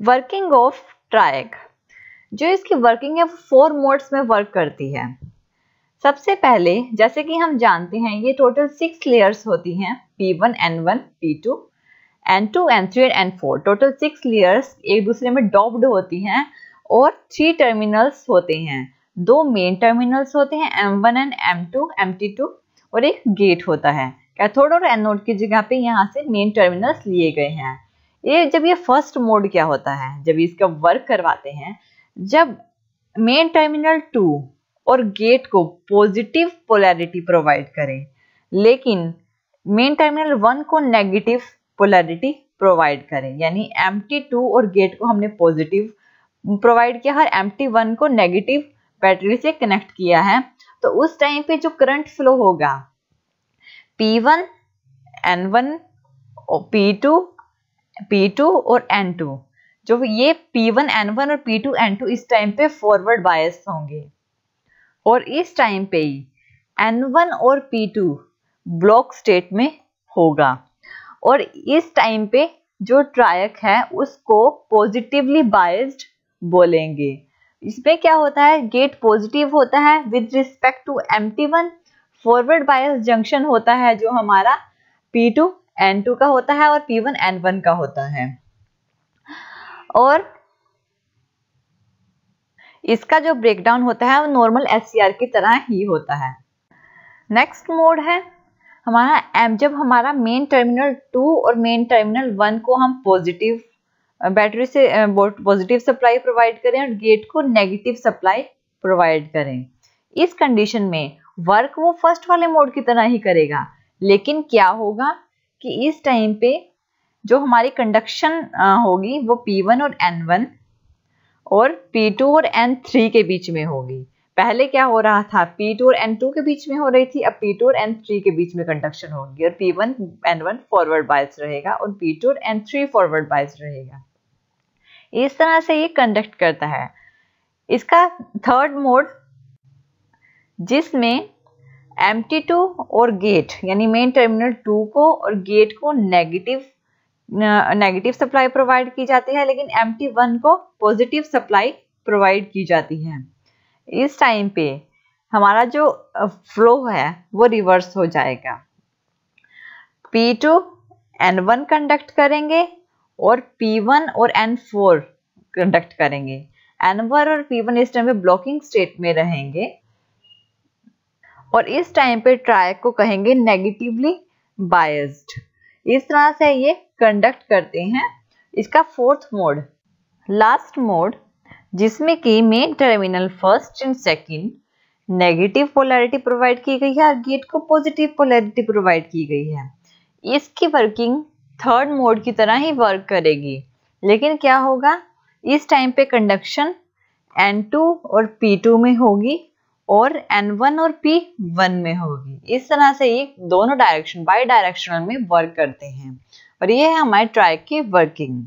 Working of ट्रायक जो इसकी working है फोर मोड्स में वर्क करती है। सबसे पहले जैसे कि हम जानते हैं ये टोटल सिक्स लेयर्स होती हैं P1, N1, P2, N2, N3 और N4 टोटल सिक्स लेयर्स एक दूसरे में डॉप्ड होती हैं और थ्री टर्मिनल्स होते हैं। दो मेन टर्मिनल्स होते हैं M1 एंड M2, MT2 और एक गेट होता है। कैथोड और एनोड की जगह पे यहाँ से मेन टर्मिनल्स लिए गए हैं। ये जब ये फ़र्स्ट मोड क्या होता है जब इसका वर्क करवाते हैं जब मेन टर्मिनल टू और गेट को पॉजिटिव पोलैरिटी प्रोवाइड करें लेकिन मेन टर्मिनल वन को नेगेटिव पोलैरिटी प्रोवाइड करें यानी एम टी टू और गेट को हमने पॉजिटिव प्रोवाइड किया है एम टी वन को नेगेटिव बैटरी से कनेक्ट किया है। तो उस टाइम पे जो करंट फ्लो होगा P1, N1, P2 P2 और N2 जो ये P1, N1 और P2, N2 इस टाइम पे फॉरवर्ड बायस होंगे। और इस टाइम पे ही N1 और P2 ब्लॉक स्टेट में होगा। और इस टाइम पे जो ट्रायक है उसको पॉजिटिवली बायस्ड बोलेंगे। इसमें क्या होता है? गेट पॉजिटिव होता है। With respect to M T one forward bias junction होता है जो हमारा P2 N2 का होता है और P1 N1 का होता है। और इसका जो ब्रेकडाउन होता है, वो नॉर्मल एस की तरह ही होता है। नेक्स्ट मोड है, हमारा एम जब हमारा मेन टर्मिनल टू और मेन टर्मिनल वन को हम पॉजिटिव बैटरी से पॉजिटिव सप्लाई प्रोवाइड करें और गेट को नेगेटिव सप्लाई प्रोवाइड करें। इस कंडीशन में वर्क वो फ़र्स्ट वाले मोड की तरह ही करेगा, लेकिन क्या होगा? कि इस टाइम पे जो हमारी कंडक्शन होगी वो P1 और N1 और P2 और N3 के बीच में होगी। पहले क्या हो रहा था? P2 और N2 के बीच में हो रही थी, अब P2 और N3 के बीच में कंडक्शन होगी और P1 N1 फॉरवर्ड बायस रहेगा और P2 और N3 फॉरवर्ड बायस रहेगा। इस तरह से ये कंडक्ट करता है। इसका थर्ड मोड जिसमें MT2 और गेट, यानी मेन टर्मिनल टू को और गेट को नेगेटिव नेगेटिव सप्लाई प्रोवाइड की जाती है, लेकिन एम टी वन को पॉजिटिव सप्लाई प्रोवाइड की जाती है। इस टाइम पे हमारा जो फ्लो है, वो रिवर्स हो जाएगा। P2 N1 कंडक्ट करेंगे और P1 और N4 कंडक्ट करेंगे। N1 और P1 इस टाइम पे ब्लॉकिंग स्टेट में रहेंगे। और इस टाइम पे ट्रायक को कहेंगे नेगेटिवली बायस्ड इस तरह से ये कंडक्ट करते हैं। इसका फोर्थ मोड लास्ट मोड जिसमें कि main terminal first and second negative polarity provide की गई है और गेट को पॉजिटिव पोलैरिटी प्रोवाइड की गई है। इसकी वर्किंग थर्ड मोड की तरह ही वर्क करेगी। लेकिन क्या होगा? इस टाइम पे कंडक्शन N2 और P2 में होगी। और N1 और P1 में होगी। इस तरह से ये दोनों डायरेक्शन बाई डायरेक्शनल में वर्क करते हैं। और ये है हमारे ट्राइक की वर्किंग